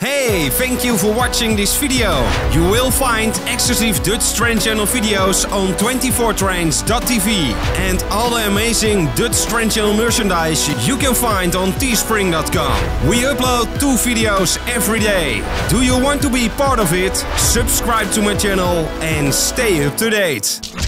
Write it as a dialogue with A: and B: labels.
A: Hey, thank you for watching this video. You will find exclusive Dutch Train Channel videos on 24trains.tv and all the amazing Dutch Train Channel merchandise you can find on teespring.com. We upload two videos every day. Do you want to be part of it? Subscribe to my channel and stay up to date.